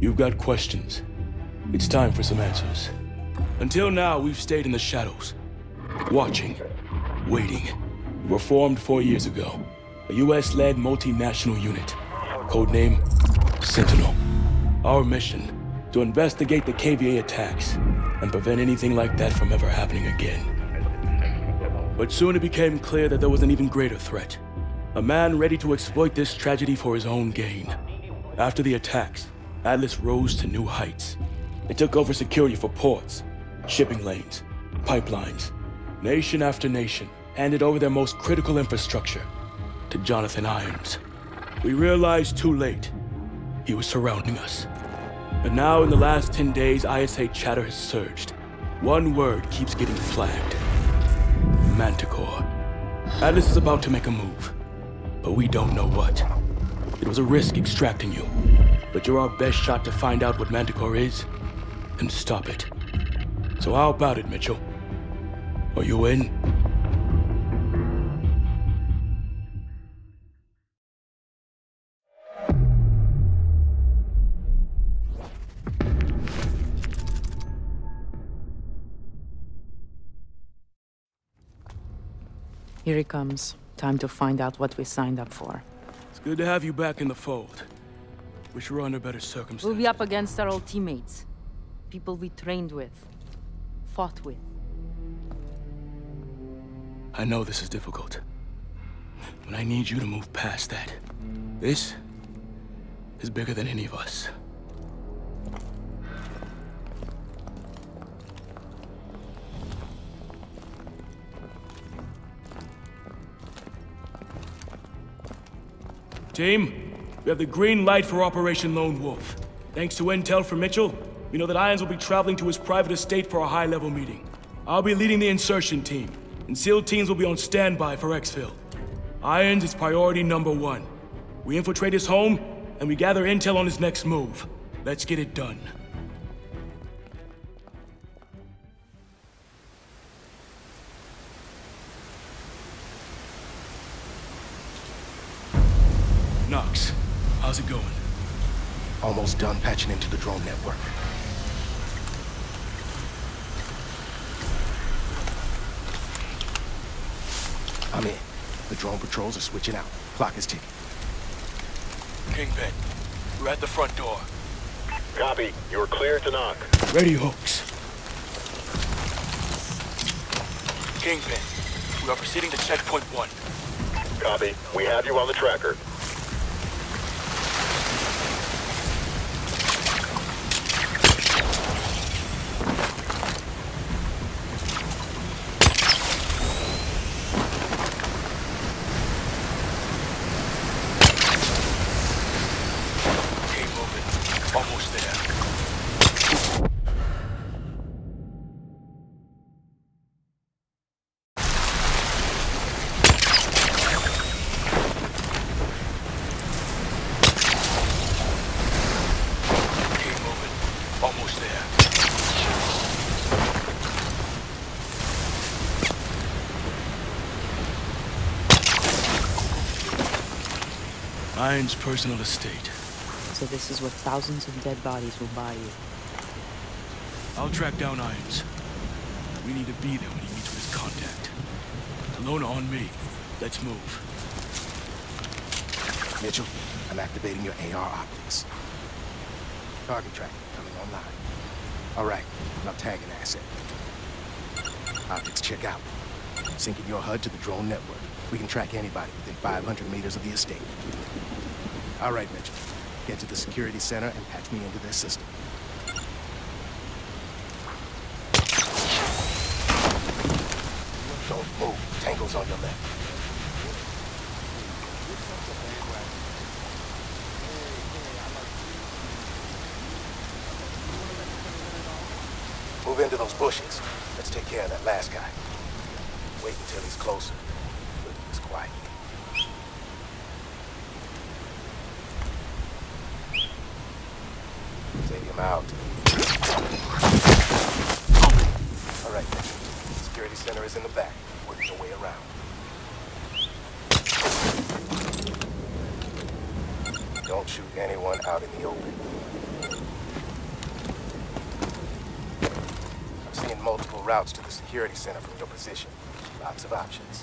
You've got questions. It's time for some answers. Until now, we've stayed in the shadows. Watching. Waiting. We were formed four years ago. A US-led multinational unit. Codename Sentinel. Our mission, to investigate the KVA attacks and prevent anything like that from ever happening again. But soon it became clear that there was an even greater threat. A man ready to exploit this tragedy for his own gain. After the attacks, Atlas rose to new heights. It took over security for ports, shipping lanes, pipelines. Nation after nation handed over their most critical infrastructure to Jonathan Irons. We realized too late he was surrounding us. But now, in the last 10 days, ISA chatter has surged. One word keeps getting flagged Manticore. Atlas is about to make a move, but we don't know what. It was a risk extracting you, but you're our best shot to find out what Manticore is and stop it. So, how about it, Mitchell? Are you in? Here he comes. Time to find out what we signed up for. Good to have you back in the fold. Wish we were under better circumstances. We'll be up against our old teammates. People we trained with. Fought with. I know this is difficult. But I need you to move past that. This is bigger than any of us. Team, we have the green light for Operation Lone Wolf. Thanks to intel from Mitchell, we know that Irons will be traveling to his private estate for a high-level meeting. I'll be leading the insertion team, and SEAL teams will be on standby for exfil. Irons is priority number one. We infiltrate his home, and we gather intel on his next move. Let's get it done. Knox, how's it going? Almost done patching into the drone network. I'm in. The drone patrols are switching out. Clock is ticking. Kingpin, we're at the front door. Copy. You're clear to knock. Ready, Hooks. Kingpin, we are proceeding to checkpoint one. Copy. We have you on the tracker. Irons' personal estate. So this is what thousands of dead bodies will buy you. I'll track down Irons. We need to be there when he meets with his contact. Ilona on me. Let's move. Mitchell, I'm activating your AR optics. Target tracking coming online. All right, now tag an asset. Optics check out. Syncing your HUD to the drone network. We can track anybody within 500 meters of the estate. All right, Mitchell. Get to the security center and patch me into their system. Don't move. Tango's on your left. Move into those bushes. Let's take care of that last guy. Wait until he's closer. We'll do this quietly. Take him out. All right. Security center is in the back. Work your way around. Don't Don't shoot anyone out in the open. I'm seeing multiple routes to the security center from your position. Lots of options.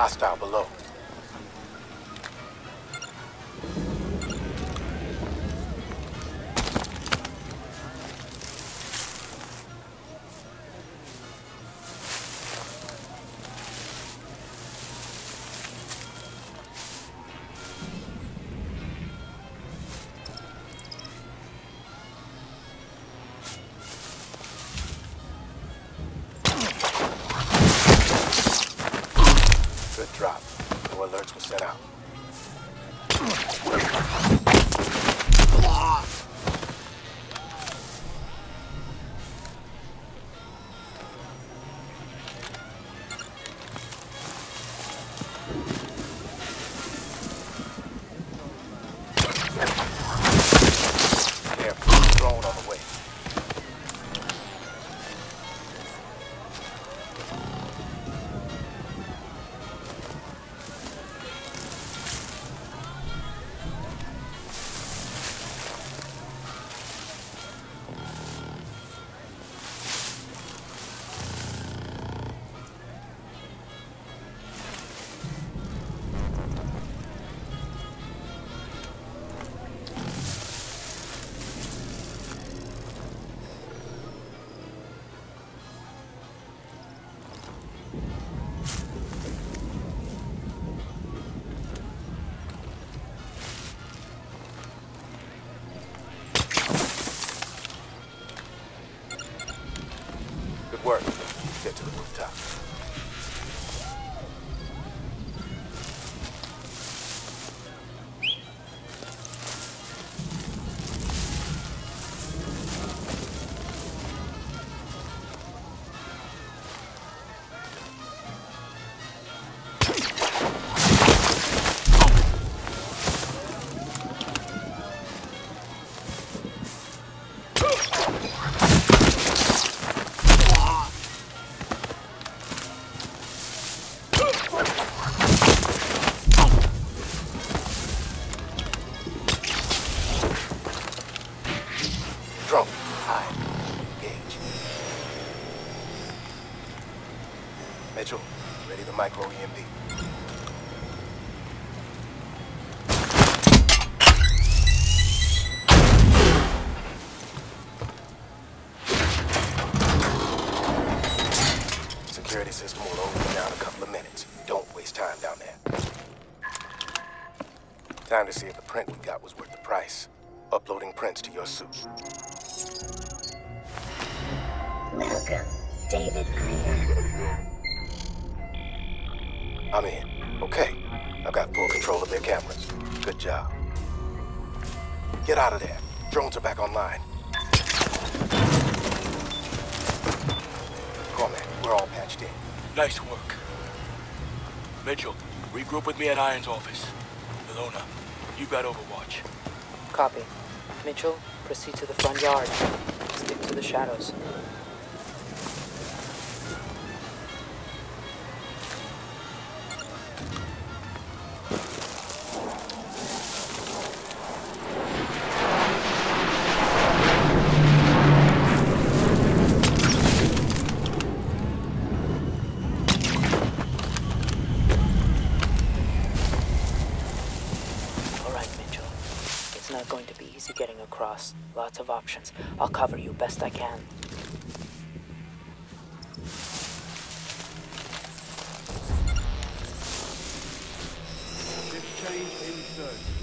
Hostile below. Mitchell, ready the micro EMP. Security system will open down in a couple of minutes. Don't waste time down there. Time to see if the print we got was worth the price. Uploading prints to your suit. Welcome, David Greer. I'm in. Okay. I've got full control of their cameras. Good job. Get out of there. Drones are back online. Cormac, we're all patched in. Nice work. Mitchell, regroup with me at Irons' office. Ilona, you've got Overwatch. Copy. Mitchell, proceed to the front yard. Stick to the shadows. Going to be easy getting across. Lots of options. I'll cover you best I can. Shift change in third.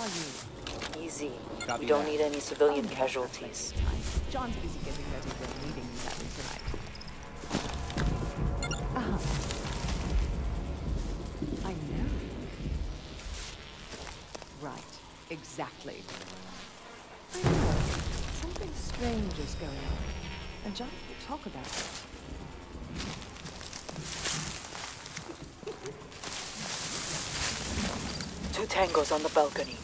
Are you? Easy. Copy We don't that. need any civilian Oh, casualties. John's busy getting ready for a meeting he's having tonight. Uh-huh. I know. Right. Exactly. I know. Something strange is going on. And John will talk about it. Two tangos on the balcony.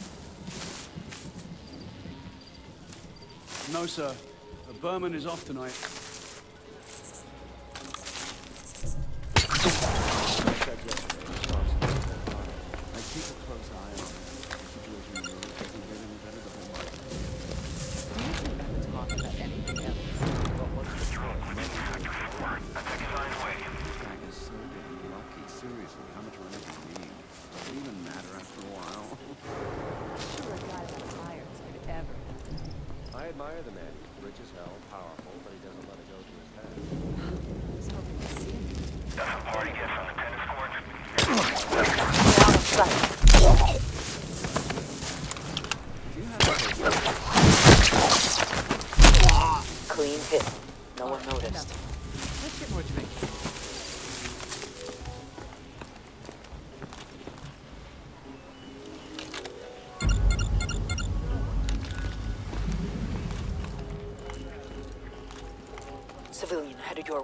No, sir. The Berman is off tonight. I admire the man. He's Rich as hell, powerful, but he doesn't let it go to his head. I was hoping to see him. They're out of sight.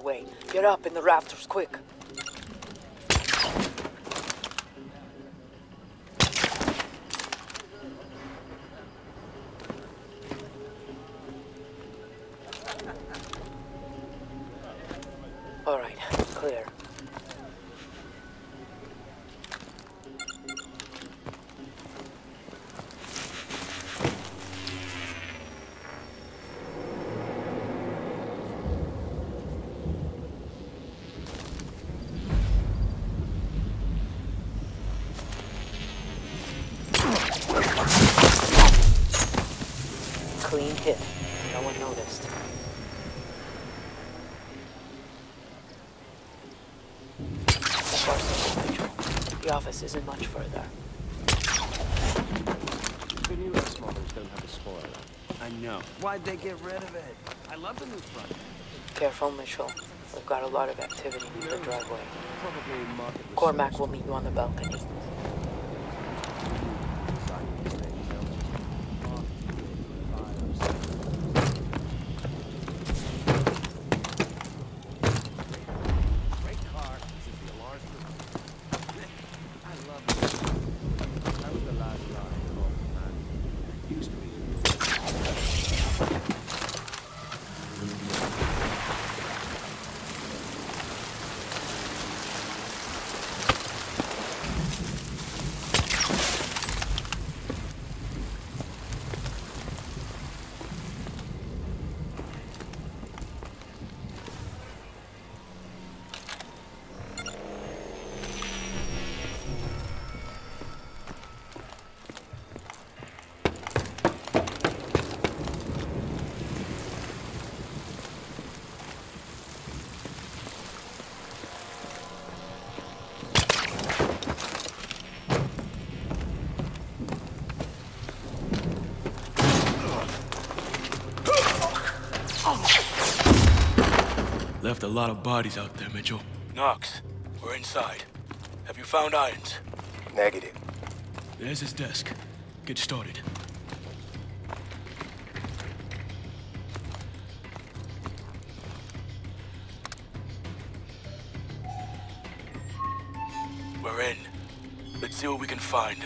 Way. Get up in the rafters, quick. Clean hit. No one noticed. So far, so good, Mitchell. The office isn't much further. The new smokers don't have a spoiler. I know. Why'd they get rid of it? I love the new front. Careful, Mitchell. We've got a lot of activity in the driveway. Probably market research. Cormac will meet you on the balcony. Left a lot of bodies out there, Mitchell. Knox, we're inside. Have you found Irons? Negative. There's his desk. Get started. We're in. Let's see what we can find.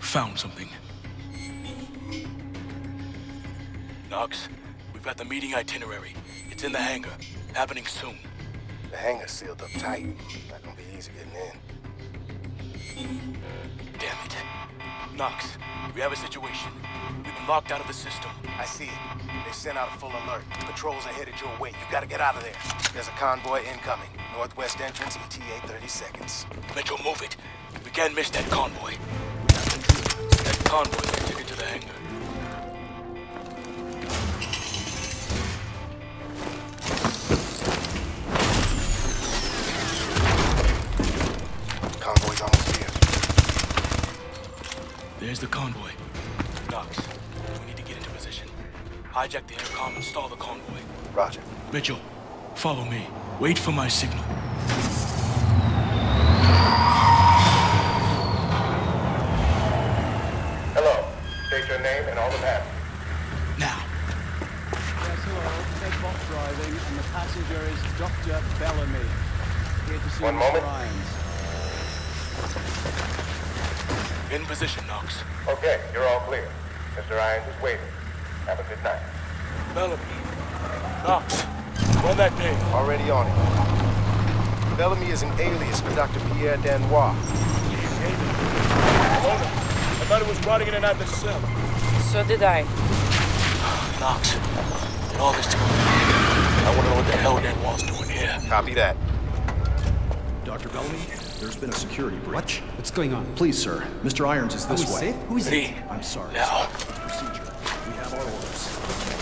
Found something. Knox, we've got the meeting itinerary. It's in the hangar. Happening soon. The hangar's sealed up tight. Not gonna be easy getting in. Damn it. Knox, we have a situation. We've been locked out of the system. I see it. They sent out a full alert. Patrols are headed your way. You gotta get out of there. There's a convoy incoming. Northwest entrance, ETA 30 seconds. Mitchell, move it. We can't miss that convoy. That convoy's Mitchell, follow me. Wait for my signal. Hello. State your name and all the passengers. Now. Yes, hello. Ted Bot driving, and the passenger is Dr. Bellamy. Here to see One moment. Irons. In position, Knox. Okay, you're all clear. Mr. Irons is waiting. Have a good night. Bellamy. Knox, run that thing. Already on it. Bellamy is an alias for Dr. Pierre Danois. Hold on. I thought it was rotting in and out the cell. So did I. Knox, in all this time, I want to know what the hell Danois's doing here. Copy that. Dr. Bellamy, there's been a security breach. What's going on? Please, sir. Mr. Irons is this way. Who is he? I'm sorry. now, sir. Procedure. We have our orders.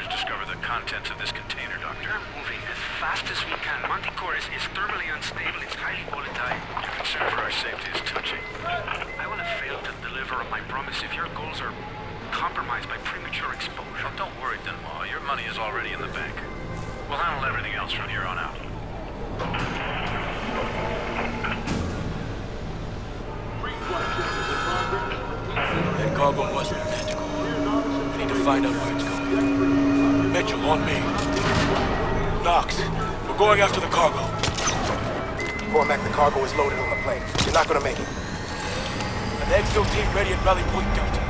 if our intruders discover the contents of this container, Doctor. We're moving as fast as we can. Manticore is, is thermally unstable. It's highly volatile. Your concern for our safety is touching. I want to fail to deliver on my promise if your goals are compromised by premature exposure. Well, don't worry, Denma. Your money is already in the bank. We'll handle everything else from here on out. That cargo must be tentacle. We need to find out where it's going. Mitchell, on me. Knox, we're going after the cargo. Cormac, the cargo is loaded on the plane. You're not gonna make it. An exfil team ready at Rally Point Delta.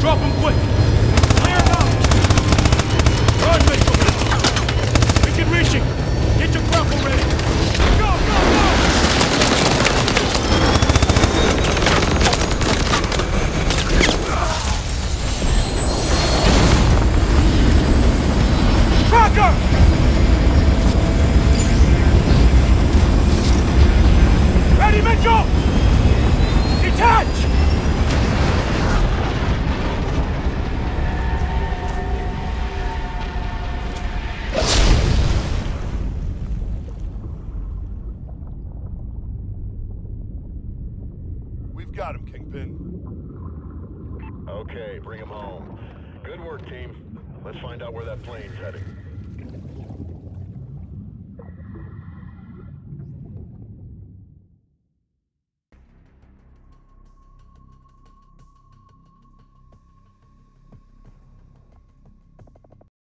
Drop him quick! Clear now! Run, Mitchell! We can reach him! Get your grapple ready! Go, go, go! Tracker! Ready, Mitchell! Detach! We've got him, Kingpin. Okay, bring him home. Good work, team. Let's find out where that plane's heading.